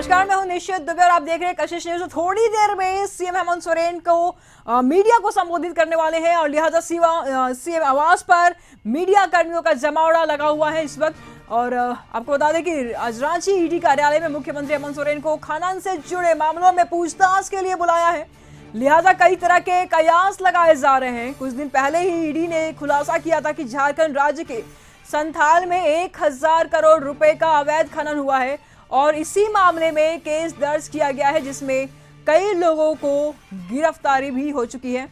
नमस्कार मैं हूँ निश्चित दुबे और आप देख रहे हैं कशिश न्यूज़। थोड़ी देर में सीएम हेमंत सोरेन को आ, मीडिया को संबोधित करने वाले हैं और लिहाजा सीएम आवास पर मीडिया कर्मियों का जमावड़ा लगा हुआ है इस वक्त। और आपको बता दें कि आज रांची ईडी कार्यालय में मुख्यमंत्री हेमंत सोरेन को खनन से जुड़े मामलों में पूछताछ के लिए बुलाया है। लिहाजा कई तरह के कयास लगाए जा रहे हैं। कुछ दिन पहले ही ईडी ने खुलासा किया था कि झारखंड राज्य के संथाल में एक हज़ार करोड़ रुपए का अवैध खनन हुआ है। और इसी मामले में केस दर्ज किया गया है, जिसमें कई लोगों को गिरफ्तारी भी हो चुकी है।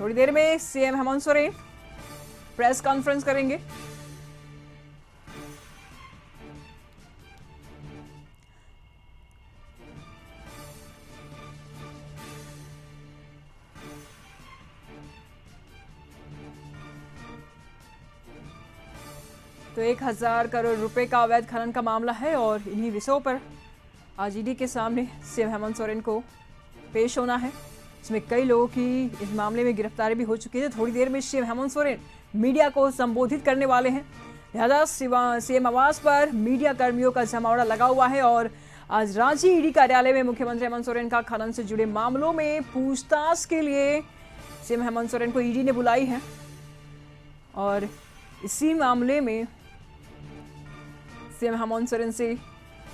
थोड़ी देर में CM Hemant Soren press conference करेंगे। तो एक हज़ार करोड़ रुपए का अवैध खनन का मामला है और इन्हीं विषयों पर आज ईडी के सामने सीएम हेमंत सोरेन को पेश होना है इसमें कई लोगों की इस मामले में गिरफ्तारी भी हो चुकी है। थोड़ी देर में सीएम हेमंत सोरेन मीडिया को संबोधित करने वाले हैं। लिहाजा सीएम आवास पर मीडिया कर्मियों का जमावड़ा लगा हुआ है और आज रांची ईडी कार्यालय में मुख्यमंत्री हेमंत सोरेन का खनन से जुड़े मामलों में पूछताछ के लिए सीएम हेमंत सोरेन को ईडी ने बुलाई है। और इसी मामले में सीएम हेमंत सोरेन से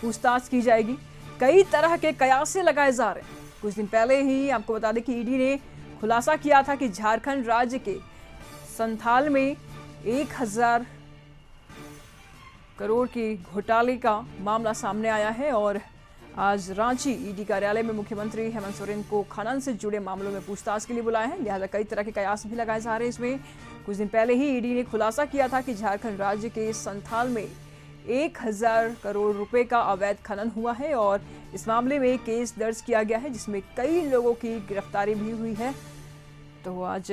पूछताछ की जाएगी। कई तरह के कयासे लगाए जा रहे हैं। कुछ दिन पहले ही आपको बता दें कि ईडी ने खुलासा किया था कि झारखंड राज्य के संथाल में एक हज़ार करोड़ के घोटाले का मामला सामने आया है और आज रांची ईडी कार्यालय में मुख्यमंत्री हेमंत सोरेन को खनन से जुड़े मामलों में पूछताछ के लिए बुलाया है। लिहाजा कई तरह के कयास भी लगाए जा रहे हैं इसमें। कुछ दिन पहले ही ईडी ने खुलासा किया था कि झारखंड राज्य के संथाल में एक हज़ार करोड़ रुपए का अवैध खनन हुआ है और इस मामले में केस दर्ज किया गया है, जिसमें कई लोगों की गिरफ्तारी भी हुई है। तो आज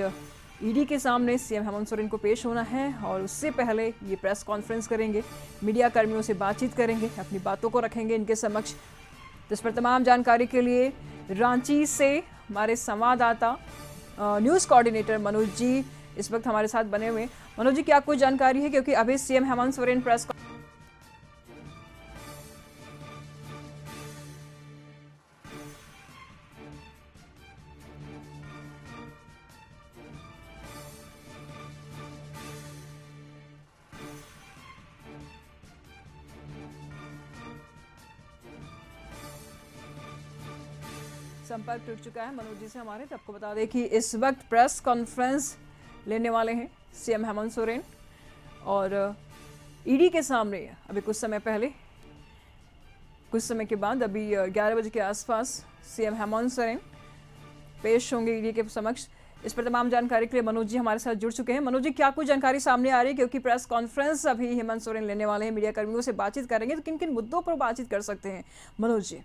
ईडी के सामने सीएम हेमंत सोरेन को पेश होना है और उससे पहले ये प्रेस कॉन्फ्रेंस करेंगे, मीडिया कर्मियों से बातचीत करेंगे, अपनी बातों को रखेंगे इनके समक्ष। तो इस पर तमाम जानकारी के लिए रांची से हमारे संवाददाता न्यूज़ कोऑर्डिनेटर मनोज जी इस वक्त हमारे साथ बने हुए मनोज जी, क्या कोई जानकारी है? क्योंकि अभी सीएम हेमंत सोरेन प्रेस संपर्क टूट चुका है। मनोज जी से हमारे तो आपको बता दें कि इस वक्त प्रेस कॉन्फ्रेंस लेने वाले हैं सीएम हेमंत सोरेन। और ईडी के सामने, अभी कुछ समय पहले, कुछ समय के बाद अभी 11 बजे के आसपास सीएम हेमंत सोरेन पेश होंगे ईडी के समक्ष। इस पर तमाम जानकारी के लिए मनोज जी हमारे साथ जुड़ चुके हैं। मनोज जी, क्या कुछ जानकारी सामने आ रही है? क्योंकि प्रेस कॉन्फ्रेंस अभी हेमंत सोरेन लेने वाले हैं। मीडिया कर्मियों से बातचीत करेंगे तो किन किन मुद्दों पर बातचीत कर सकते हैं? मनोज जी।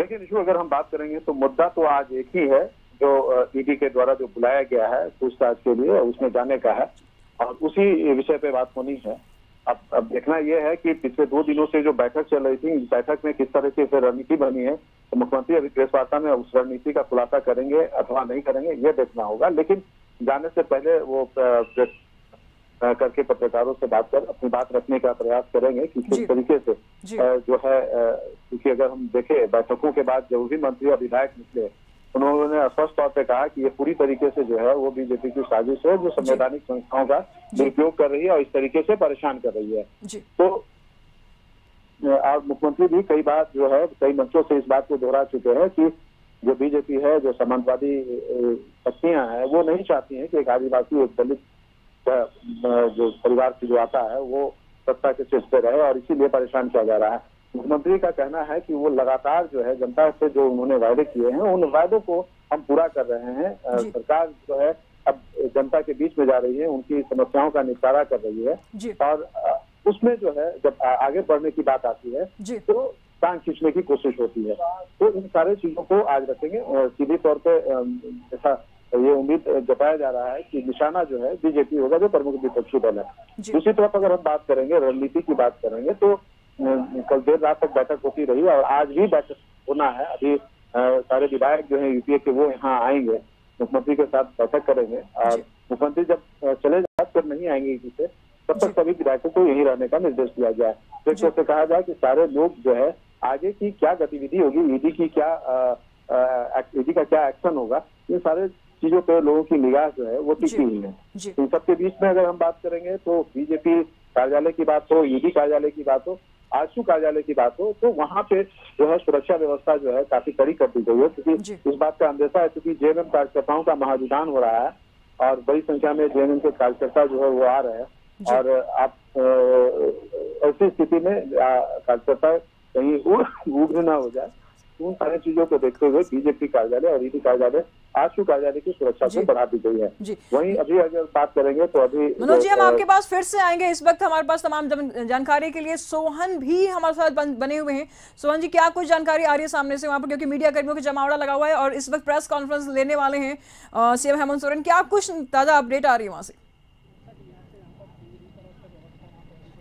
देखिए निशु अगर हम बात करेंगे तो मुद्दा तो आज एक ही है, जो ईडी के द्वारा जो बुलाया गया है, पूछताछ के लिए, उसमें जाने का है, और उसी विषय पे बात होनी है। अब अब देखना यह है कि पिछले दो दिनों से जो बैठक चल रही थी बैठक में किस तरह की रणनीति बनी है तो मुख्यमंत्री अभी प्रेस वार्ता में उस रणनीति का खुलासा करेंगे अथवा नहीं करेंगे ये देखना होगा। लेकिन जाने से पहले वो करके पत्रकारों से बात कर अपनी बात रखने का प्रयास करेंगे कि किस तरीके से जो। है क्योंकि अगर हम देखें बैठकों के बाद जो भी मंत्री और विधायक निकले उन्होंने स्पष्ट तौर पे कहा कि ये पूरी तरीके से जो है वो बीजेपी की साजिश है जो संवैधानिक संस्थाओं का दुरुपयोग कर रही है और इस तरीके से परेशान कर रही है। तो आज मुख्यमंत्री भी कई बार जो है कई मंचों से इस बात को दोहरा चुके हैं कि जो बीजेपी है जो समाजवादी शक्तियाँ हैं वो नहीं चाहती हैं कि एक आदिवासी एक दलित जो परिवार से जो आता है वो सत्ता के शीर्ष पे रहे और इसीलिए परेशान किया जा रहा है। मुख्यमंत्री का कहना है कि वो लगातार जो है जनता से जो उन्होंने वायदे किए हैं उन वायदों को हम पूरा कर रहे हैं। सरकार जो है अब जनता के बीच में जा रही है उनकी समस्याओं का निपटारा कर रही है। और उसमें जो है जब आगे बढ़ने की बात आती है तो टांग खींचने की कोशिश होती है। तो इन सारे चीज़ों को आज रखेंगे सीधे तौर पर जैसा ये उम्मीद जताया जा रहा है कि निशाना जो है बीजेपी होगा जो प्रमुख विपक्षी दल है। दूसरी तरफ़ अगर हम बात करेंगे रणनीति की बात करेंगे तो कल देर रात तक बैठक होती रही और आज भी बैठक होना है। अभी सारे विधायक जो है यूपीए के वो यहाँ आएँगे। मुख्यमंत्री के साथ बैठक करेंगे और मुख्यमंत्री जब चले जाए फिर नहीं आएँगे किसी से तब तक सभी विधायकों को यही रहने का निर्देश दिया जाए। तो एक से कहा जाए कि सारे लोग जो है आगे की क्या गतिविधि होगी ईडी की क्या ईडी का क्या एक्शन होगा इन सारे चीज़ों पे लोगों की निगाह जो है वो टिकी हुई है। इन सबके बीच में अगर हम बात करेंगे तो बीजेपी कार्यालय की बात हो ईडी कार्यालय की बात हो आशु कार्यालय की बात हो तो वहाँ पे जो है सुरक्षा व्यवस्था जो है काफ़ी कड़ी कर दी गई है। क्योंकि इस बात का अंदेशा है क्योंकि जेएमएम कार्यकर्ताओं का महाविधान हो रहा है और बड़ी संख्या में जेएमएम के कार्यकर्ता जो है वो आ रहे हैं। और आप ऐसी स्थिति में कार्यकर्ता कहीं उग्र ना हो जाए। उन सारी चीज़ों को देखते हुए बीजेपी कार्यालय और ईडी कार्यालय आशु कार्यालय की सुरक्षा को बढ़ा दी गई है। वहीं अभी अगर बात करेंगे तो अभी मनोज जी हम आपके पास फिर से आएँगे। इस वक्त हमारे पास तमाम जानकारी के लिए सोहन भी हमारे साथ बने हुए हैं। सोहन जी क्या कुछ जानकारी आ रही है सामने से वहाँ पर? क्योंकि मीडिया कर्मियों का जमावड़ा लगा हुआ है और इस वक्त प्रेस कॉन्फ्रेंस लेने वाले हैं सीएम हेमंत सोरेन। क्या कुछ ताज़ा अपडेट आ रही है वहाँ से?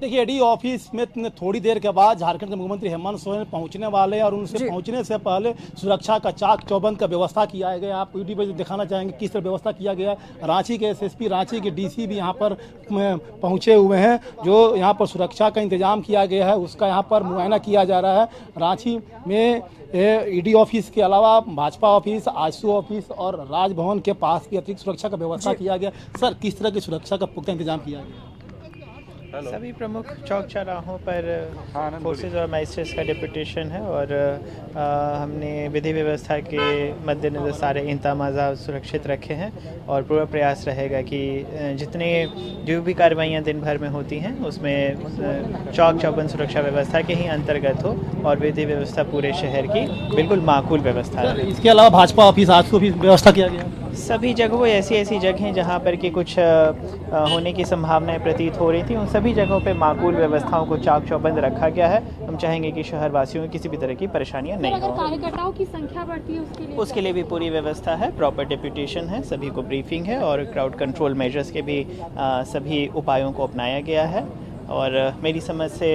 देखिए डी ऑफ़िस में थोड़ी देर के बाद झारखंड के मुख्यमंत्री हेमंत सोरेन पहुँचने वाले हैं और उनसे। पहुँचने से पहले सुरक्षा का चाक चौबंद का व्यवस्था किया गया। आप यूट्यूब पर दिखाना चाहेंगे किस तरह व्यवस्था किया गया। रांची के एसएसपी रांची के डीसी भी यहाँ पर पहुँचे हुए हैं जो यहाँ पर सुरक्षा का इंतज़ाम किया गया है उसका यहाँ पर मुआयना किया जा रहा है। रांची में ईडी ऑफ़िस के अलावा भाजपा ऑफ़िस आशु ऑफ़िस और राजभवन के पास भी अतिरिक्त सुरक्षा का व्यवस्था किया गया। सर किस तरह की सुरक्षा का पुख्ता इंतज़ाम किया गया? सभी प्रमुख चौक चौराहों पर फोर्सेज और मजिस्ट्रेट्स का डिप्यूटेशन है और अ, हमने विधि व्यवस्था के मद्देनज़र सारे इंतज़ाम सुरक्षित रखे हैं और पूरा प्रयास रहेगा कि जितने जो भी कार्रवाइयाँ दिन भर में होती हैं उसमें चौक चौबंद सुरक्षा व्यवस्था के ही अंतर्गत हो और विधि व्यवस्था पूरे शहर की बिल्कुल माकूल व्यवस्था इसके अलावा भाजपा ऑफ़िस आज को भी व्यवस्था किया गया। है। सभी जगहों ऐसी ऐसी जगह हैं जहाँ पर कि कुछ होने की संभावनाएँ प्रतीत हो रही थी उन सभी जगहों पर माकूल व्यवस्थाओं को चाक चौबंद रखा गया है। हम चाहेंगे कि शहर वासियों को किसी भी तरह की परेशानियाँ सर नहीं हो। कार्यकर्ताओं की संख्या बढ़ती है उसके लिए उसके लिए भी पूरी व्यवस्था है प्रॉपर डिप्यूटेशन है सभी को ब्रीफिंग है और क्राउड कंट्रोल मेजर्स के भी सभी उपायों को अपनाया गया है। और मेरी समझ से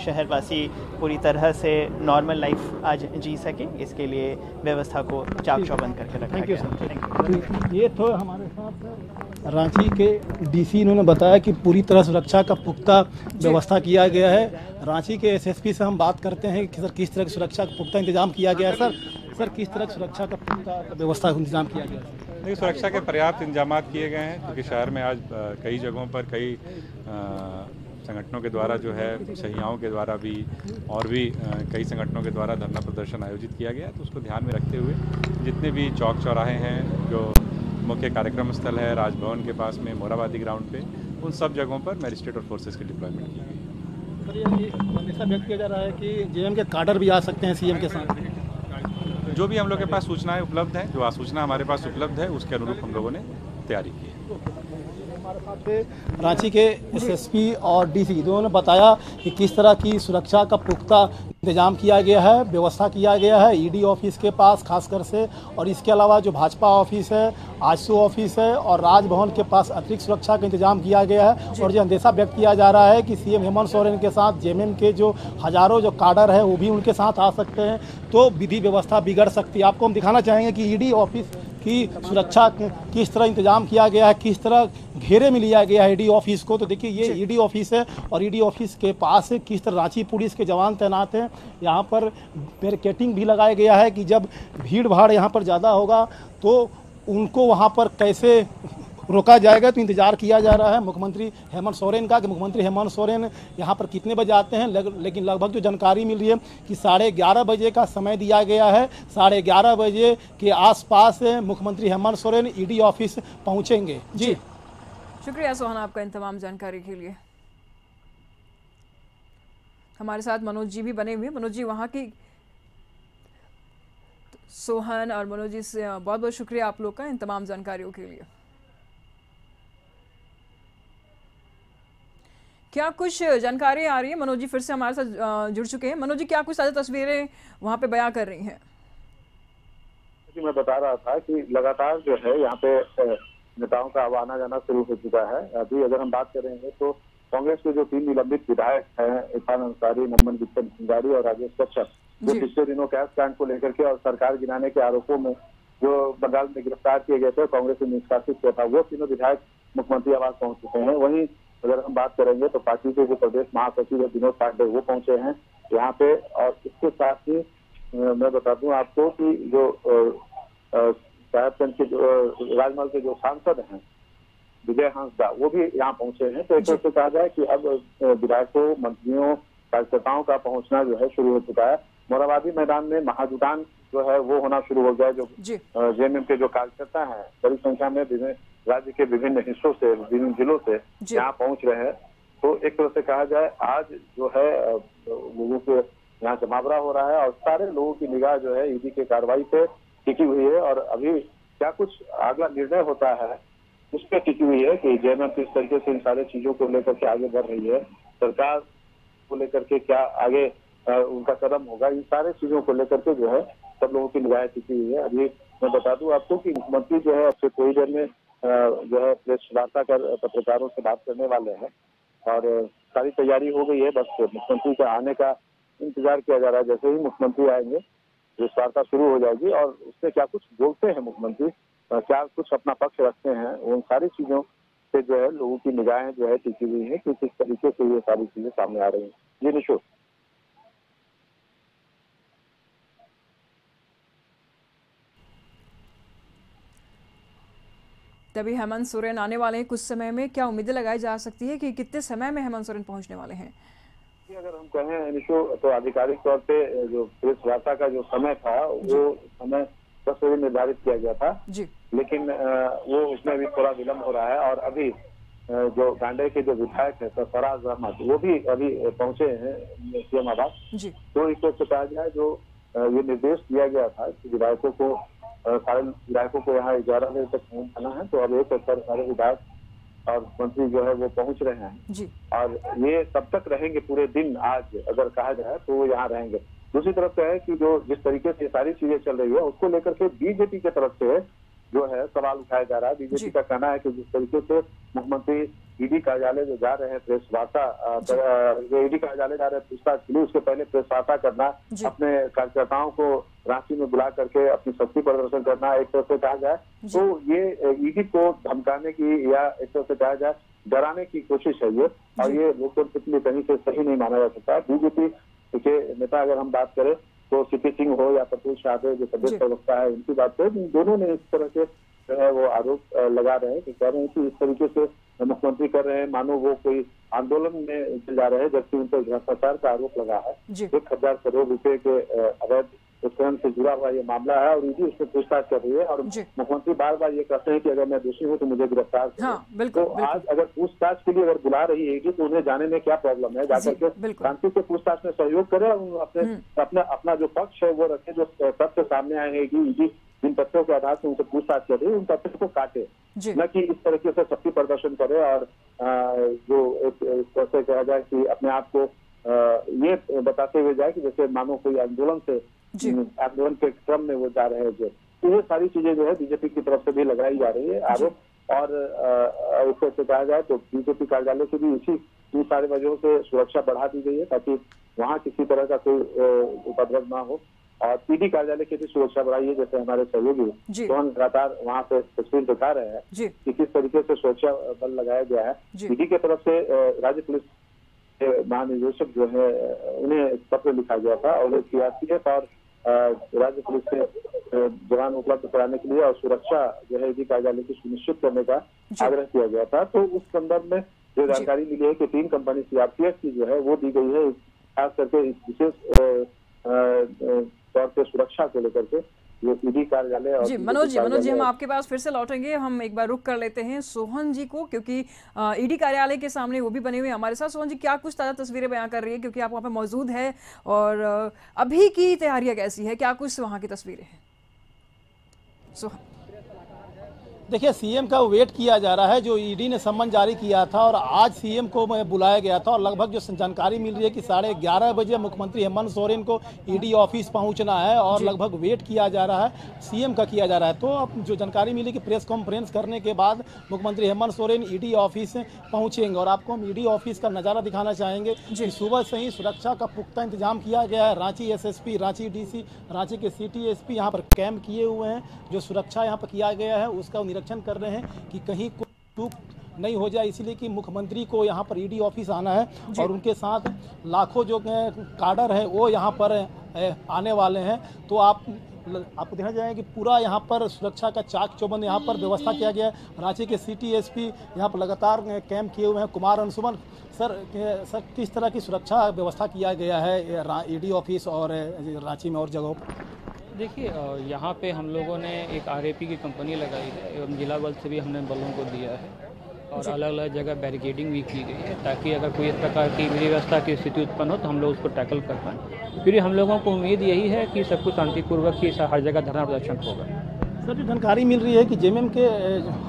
शहरवासी पूरी तरह से नॉर्मल लाइफ आज जी सके इसके लिए व्यवस्था को चाक चौबंद करके रखा थैंक यू. तो ये तो हमारे साथ रांची के डीसी इन्होंने बताया कि पूरी तरह सुरक्षा का पुख्ता व्यवस्था किया गया है। रांची के एसएसपी से हम बात करते हैं कि सर किस तरह की सुरक्षा का पुख्ता इंतज़ाम किया गया है। सर सर किस तरह की सुरक्षा का पुख्ता व्यवस्था का इंतज़ाम किया गया है? देखिए सुरक्षा के पर्याप्त इंतज़ाम किए गए हैं क्योंकि शहर में आज कई जगहों पर कई संगठनों के द्वारा जो है सहियाओं के द्वारा भी और भी कई संगठनों के द्वारा धरना प्रदर्शन आयोजित किया गया तो उसको ध्यान में रखते हुए जितने भी चौक चौराहे हैं जो मुख्य कार्यक्रम स्थल है राजभवन के पास में मोराबादी ग्राउंड पे उन सब जगहों पर मैजिस्ट्रेट और फोर्सेस की डिप्लॉयमेंट की गई है। सर ये हमेशा व्यक्त किया जा रहा है कि जेएम के काडर भी आ सकते हैं सीएम के साथ। जो भी हम लोग के पास सूचनाएँ उपलब्ध हैं जो आसूचना हमारे पास उपलब्ध है उसके अनुरूप हम लोगों ने तैयारी की है। रांची के एसएसपी और डीसी दोनों ने बताया कि किस तरह की सुरक्षा का पुख्ता इंतज़ाम किया गया है व्यवस्था किया गया है ईडी ऑफ़िस के पास खासकर से। और इसके अलावा जो भाजपा ऑफ़िस है आजसू ऑफ़िस है और राजभवन के पास अतिरिक्त सुरक्षा का इंतज़ाम किया गया है। और जो अंदेशा व्यक्त किया जा रहा है कि सीएम हेमंत सोरेन के साथ जेएमएम के जो हज़ारों जो काडर है वो भी उनके साथ आ सकते हैं। तो विधि व्यवस्था बिगड़ सकती है। आपको हम दिखाना चाहेंगे कि ईडी ऑफ़िस की सुरक्षा किस तरह इंतज़ाम किया गया है किस तरह घेरे में लिया गया है ईडी ऑफ़िस को। तो देखिए ये ईडी ऑफ़िस है और ईडी ऑफ़िस के पास किस तरह रांची पुलिस के जवान तैनात हैं यहाँ पर बैरिकेटिंग भी लगाया गया है कि जब भीड़ भाड़ यहाँ पर ज़्यादा होगा तो उनको वहाँ पर कैसे रोका जाएगा तो इंतज़ार किया जा रहा है। मुख्यमंत्री हेमंत सोरेन का कि मुख्यमंत्री हेमंत सोरेन यहाँ पर कितने बजे आते हैं लेकिन लगभग जो जानकारी मिल रही है कि साढ़े ग्यारह बजे का समय दिया गया है। साढ़े ग्यारह बजे के आसपास मुख्यमंत्री हेमंत सोरेन ईडी ऑफ़िस पहुँचेंगे। जी। शुक्रिया सोहन आपका इन तमाम जानकारी के लिए। हमारे साथ मनोज जी भी बने हुए मनोज जी, वहाँ की सोहन और मनोज जी से बहुत बहुत शुक्रिया आप लोग का इन तमाम जानकारियों के लिए। क्या कुछ जानकारी आ रही है? मनोज जी फिर से हमारे साथ जुड़ चुके हैं। मनोज जी क्या कुछ ताज़ा तस्वीरें वहाँ पे बयां कर रही हैं? कि मैं बता रहा था कि लगातार जो है यहाँ पे नेताओं का अब आना जाना शुरू हो चुका है। अभी अगर हम बात करेंगे तो कांग्रेस के जो तीन निलंबित विधायक हैं इरफान अंसारी नमन विक्रम सिंगारी और राजेश कश्यप जो। पिछले दिनों कैश कांड को लेकर के और सरकार गिराने के आरोपों में जो बंगाल में गिरफ़्तार किए गए थे कांग्रेस ने निष्कासित किया था वो तीनों विधायक मुख्यमंत्री आवास पहुँच चुके हैं। वहीं अगर हम बात करेंगे तो पार्टी के जो प्रदेश महासचिव है विनोद पांडे वो पहुँचे हैं यहाँ पे। और इसके साथ ही मैं बता दूँ आपको कि जो साहेबगंज के जो राजमहल के जो सांसद हैं विजय हंसदा वो भी यहाँ पहुँचे हैं। तो एक तरह से कहा जाए कि अब विधायकों मंत्रियों कार्यकर्ताओं का पहुँचना जो है शुरू हो चुका है। मोराबादी मैदान में महाजुटान जो है वो होना शुरू हो गया जो जेएमएम के जो कार्यकर्ता हैं बड़ी संख्या में विभिन्न राज्य के विभिन्न हिस्सों से विभिन्न जिलों से यहाँ पहुँच रहे हैं। तो एक तरह से कहा जाए आज जो है लोगों के यहाँ जमावड़ा हो रहा है और सारे लोगों की निगाह जो है ईडी के कार्रवाई पे टिकी हुई है और अभी क्या कुछ अगला निर्णय होता है उस पर टिकी हुई है कि जेएमएम किस तरीके से इन सारी चीज़ों को लेकर के आगे बढ़ रही है सरकार को लेकर के क्या आगे उनका कदम होगा इन सारे चीज़ों को लेकर के जो है सब लोगों की निगाहें टिकी हुई है। अभी मैं बता दूँ आपको कि मुख्यमंत्री जो है अब से थोड़ी देर में जो है प्रेस वार्ता कर, पत्रकारों से बात करने वाले हैं। और सारी तैयारी हो गई है, बस मुख्यमंत्री के आने का इंतज़ार किया जा रहा है। जैसे ही मुख्यमंत्री आएँगे प्रेस वार्ता शुरू हो जाएगी और उसमें क्या कुछ बोलते हैं मुख्यमंत्री क्या कुछ अपना पक्ष रखते हैं, उन सारी चीज़ों से जो है लोगों की निगाहें जो है टिकी हुई है कि किस तरीके से ये सारी चीज़ें सामने आ रही हैं। जी निशु तभी हेमंत सोरेन आने वाले हैं। कुछ समय में क्या उम्मीदें लगाई जा सकती है कि कितने समय में हेमंत सोरेन पहुँचने वाले हैं? अगर हम कहें निशो तो आधिकारिक तौर पे जो प्रेस वार्ता का जो समय था वो समय दस बजे निर्धारित किया गया था। जी। लेकिन वो उसमें भी थोड़ा विलम्ब हो रहा है और अभी जो गांडे के जो विधायक है सरफराज अहमद वो भी अभी पहुँचे हैं सीएम आवास। तो इस वक्त कहा जाए जो ये निर्देश दिया गया था कि विधायकों को सारे विधायकों को यहाँ ग्यारह बजे तक पहुँचना है तो अब एक पर सारे विधायक और मंत्री जो है वो पहुँच रहे हैं। जी। और ये तब तक रहेंगे पूरे दिन आज अगर कहा जाए तो वो यहाँ रहेंगे। दूसरी तरफ़ क्या है कि जो जिस तरीके से सारी चीज़ें चल रही है उसको लेकर के बीजेपी की तरफ़ से जो है सवाल उठाया जा रहा है। बीजेपी का कहना है कि जिस तरीके से मुख्यमंत्री ईडी कार्यालय जो जा रहे हैं प्रेस वार्ता जी। जो ईडी कार्यालय जा रहे हैं पूछताछ के लिए उसके पहले प्रेस वार्ता करना अपने कार्यकर्ताओं को रांची में बुला करके अपनी शक्ति प्रदर्शन करना एक तरह से कहा जाए तो ये ईडी को धमकाने की या एक तरह से कहा जाए डराने की कोशिश है ये और ये लोकतंत्र के लिए कहीं से सही नहीं माना जा सकता। बीजेपी के नेता अगर हम बात करें तो सीपी सिंह हो या प्रफुल्ल यादव जो प्रदेश प्रवक्ता है उनकी बात करें इन दोनों ने इस तरह के जो है वो आरोप लगा रहे हैं कि कह रहे हैं कि इस तरीके से मुख्यमंत्री कर रहे हैं। मानो वो कोई आंदोलन में चल जा रहे हैं जबकि उन पर भ्रष्टाचार का आरोप लगा है। एक हज़ार करोड़ रुपए के अवैध उत्खनन से जुड़ा हुआ ये मामला है और ईडी उसमें पूछताछ कर रही है और मुख्यमंत्री बार बार ये कहते हैं कि अगर मैं दोषी हूँ तो मुझे गिरफ़्तार। हाँ, बिल्कुल, तो आज अगर पूछताछ के लिए अगर बुला रही है ईडी तो उन्हें जाने में क्या प्रॉब्लम है जाकर के। शांति से पूछताछ में सहयोग करे और अपने अपना अपना जो पक्ष है वो रखे जो तथ्य सामने आए हैं कि ईडी जिन तथ्यों के आधार से उनसे पूछताछ कर रही है उन तथ्यों को काटे न कि इस तरीके से शक्ति प्रदर्शन करे और जो एक एक तरह से कहा जाए कि अपने आप को ये बताते हुए जाए कि जैसे मानो कोई आंदोलन से। आंदोलन के क्रम में वो जा रहे हैं जो। तो ये सारी चीज़ें जो है बीजेपी की तरफ़ से भी लगाई जा रही है आरोप। और तरह से कहा जाए तो बीजेपी कार्यालय की भी इसी इन सारे वजहों से सुरक्षा बढ़ा दी गई है ताकि वहाँ किसी तरह का कोई उपद्रव ना हो। और पीडी कार्यालय की भी सुरक्षा बढ़ाई है जैसे हमारे सहयोगी जी। सोहन लगातार वहाँ पे तस्वीर दिखा रहे हैं कि किस तरीके से सुरक्षा बल लगाया गया है। ईडी की तरफ़ से राज्य पुलिस के महानिदेशक जो है उन्हें पत्र लिखा गया था और सीआरपीएफ और राज्य पुलिस के जवान उपलब्ध कराने के लिए और सुरक्षा जो है ईडी कार्यालय की सुनिश्चित करने का आग्रह किया गया था। तो उस संदर्भ में जो। जानकारी मिली है कि तीन कंपनी सीआरपीएफ की जो है वो दी गई है खास करके इस विशेष तौर पर सुरक्षा को लेकर के। ये ईडी कार्यालय और जी मनोज जी मनोज जी हम आपके पास फिर से लौटेंगे। हम एक बार रुक कर लेते हैं सोहन जी को क्योंकि ईडी कार्यालय के सामने वो भी बने हुए हैं हमारे साथ। सोहन जी क्या कुछ ताज़ा तस्वीरें बयां कर रही है? क्योंकि आप वहाँ पे मौजूद है और अभी की तैयारियाँ कैसी है? क्या कुछ वहाँ की तस्वीरें हैं? सोहन। देखिए सीएम का वेट किया जा रहा है जो ईडी ने सम्मन जारी किया था और आज सीएम को मैं बुलाया गया था और लगभग जो जानकारी मिल रही है कि साढ़े ग्यारह बजे मुख्यमंत्री हेमंत सोरेन को ईडी ऑफ़िस पहुँचना है और लगभग वेट किया जा रहा है सीएम का किया जा रहा है। तो अब जो जानकारी मिली कि प्रेस कॉन्फ्रेंस करने के बाद मुख्यमंत्री हेमंत सोरेन ईडी ऑफ़िस पहुँचेंगे और आपको हम ईडी ऑफ़िस का नज़ारा दिखाना चाहेंगे कि सुबह से ही सुरक्षा का पुख्ता इंतज़ाम किया गया है। रांची एसएसपी रांची डीसी रांची के सिटी एसपी यहाँ पर कैंप किए हुए हैं जो सुरक्षा यहाँ पर किया गया है उसका निरीक्षण कर रहे हैं कि कहीं चूक नहीं हो जाए इसलिए कि मुख्यमंत्री को यहाँ पर ईडी ऑफ़िस आना है और उनके साथ लाखों जो काडर हैं वो यहाँ पर आने वाले हैं। तो आप आपको देखा जाए कि पूरा यहाँ पर सुरक्षा का चाक चौबंद यहाँ पर व्यवस्था किया गया है। रांची के सिटी एसपी यहाँ पर लगातार कैंप किए हुए हैं। कुमार अंशुमन सर सर किस तरह की सुरक्षा व्यवस्था किया गया है ईडी ऑफ़िस और रांची में और जगहों पर? देखिए यहाँ पे हम लोगों ने एक आरएपी की कंपनी लगाई है एवं जिला बल से भी हमने बलों को दिया है और अलग अलग जगह बैरिकेडिंग भी की गई है ताकि अगर कोई इस प्रकार की व्यवस्था की स्थिति उत्पन्न हो तो हम लोग उसको टैकल कर पाएँ। फिर हम लोगों को उम्मीद यही है कि सब कुछ शांतिपूर्वक ही हर जगह धरना प्रदर्शन होगा। सर जो जानकारी मिल रही है कि जेएमएम के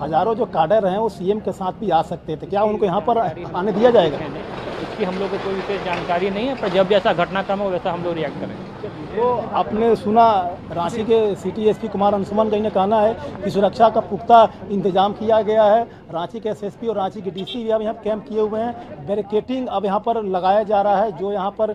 हज़ारों जो काडर हैं वो सीएम के साथ भी आ सकते थे। क्या उनको यहाँ पर आने दिया जाएगा? इसकी हम लोग को कोई विशेष जानकारी नहीं है पर जब जैसा घटनाक्रम हो वैसा हम लोग रिएक्ट करेंगे। तो आपने सुना रांची के सिटी एसपी कुमार अंशुमन का इन्हें कहना है कि सुरक्षा का पुख्ता इंतज़ाम किया गया है। रांची के एसएसपी और रांची के डीसी भी अब यहाँ कैंप किए हुए हैं। बैरिकेटिंग अब यहाँ पर लगाया जा रहा है। जो यहाँ पर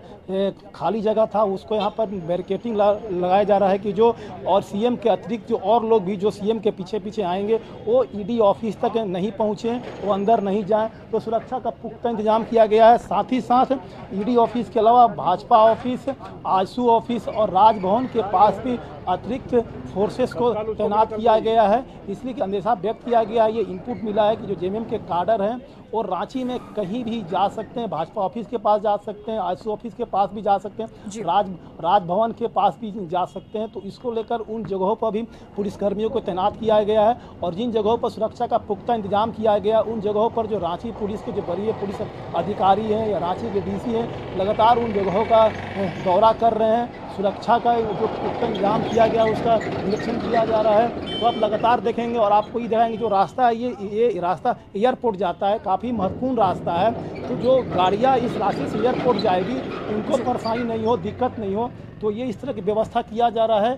खाली जगह था, उसको यहाँ पर बैरिकेटिंग लगाया जा रहा है कि जो और सीएम के अतिरिक्त जो और लोग भी जो सीएम के पीछे पीछे आएँगे, वो ईडी ऑफ़िस तक नहीं पहुँचे, वो अंदर नहीं जाएँ। तो सुरक्षा का पुख्ता इंतज़ाम किया गया है। साथ ही साथ ईडी ऑफ़िस के अलावा भाजपा ऑफ़िस आजसू और राजभवन के पास भी अतिरिक्त फोर्सेस को तैनात किया गया है। इसलिए कि अंदेशा व्यक्त किया गया है। ये इनपुट मिला है कि जो जेएमएम के कार्डर हैं और रांची में कहीं भी जा सकते हैं भाजपा ऑफ़िस के पास जा सकते हैं आईसू ऑफ़िस के पास भी जा सकते हैं राज राजभवन के पास भी जा सकते हैं। तो इसको लेकर उन जगहों पर भी पुलिसकर्मियों को तैनात किया गया है और जिन जगहों पर सुरक्षा का पुख्ता इंतज़ाम किया गया उन जगहों पर जो रांची पुलिस के जो वरीय पुलिस अधिकारी हैं या रांची के डीसी हैं लगातार उन जगहों का दौरा कर रहे हैं। सुरक्षा का जो पुख्ता इंतज़ाम किया गया उसका निरीक्षण किया जा रहा है। तो आप लगातार देखेंगे और आपको ये दिखाएँगे जो रास्ता है ये ये रास्ता एयरपोर्ट जाता है काफ़ी महत्वपूर्ण रास्ता है। तो जो गाड़ियाँ इस रास्ते से एयरपोर्ट जाएगी उनको परेशानी नहीं हो दिक्कत नहीं हो तो ये इस तरह की व्यवस्था किया जा रहा है।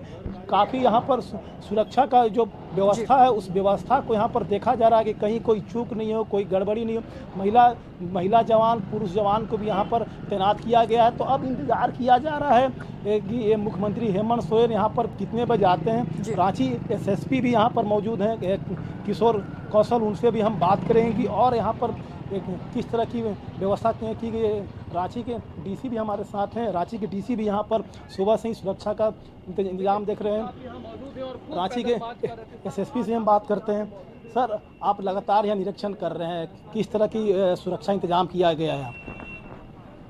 काफ़ी यहाँ पर सुरक्षा का जो व्यवस्था है उस व्यवस्था को यहाँ पर देखा जा रहा है कि कहीं कोई चूक नहीं हो कोई गड़बड़ी नहीं हो। महिला महिला जवान पुरुष जवान को भी यहाँ पर तैनात किया गया है। तो अब इंतज़ार किया जा रहा है कि ये मुख्यमंत्री हेमंत सोरेन यहाँ पर कितने बजे आते हैं? रांची एसएसपी भी यहाँ पर मौजूद हैं। किशोर कौशल उनसे भी हम बात करेंगे और यहाँ पर एक किस तरह की व्यवस्था की की गई है। रांची के डीसी भी हमारे साथ हैं। रांची के डीसी भी यहाँ पर सुबह से ही सुरक्षा का इंतज़ाम देख रहे हैं। रांची के एसएसपी से हम बात करते हैं। सर, आप लगातार यहाँ निरीक्षण कर रहे हैं, किस तरह की सुरक्षा इंतज़ाम किया गया है?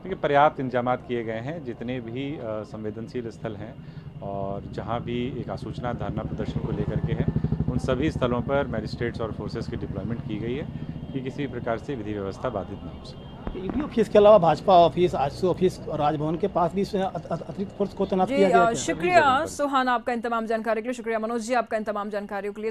देखिए, पर्याप्त इंतज़ाम किए गए हैं, जितने भी संवेदनशील स्थल हैं और जहाँ भी एक आसूचना धरना प्रदर्शन को लेकर के हैं, उन सभी स्थलों पर मैजिस्ट्रेट्स और फोर्सेस की डिप्लॉयमेंट की गई है कि किसी प्रकार से विधि व्यवस्था बाधित न हो सके। ईडी ऑफ़िस के अलावा भाजपा ऑफ़िस आजसू ऑफ़िस और राजभवन के पास भी अतिरिक्त फोर्स को तैनात किया गया शुक्रिया सुहान आपका इन तमाम जानकारी के लिए शुक्रिया। मनोज जी आपका इन तमाम जानकारियों के लिए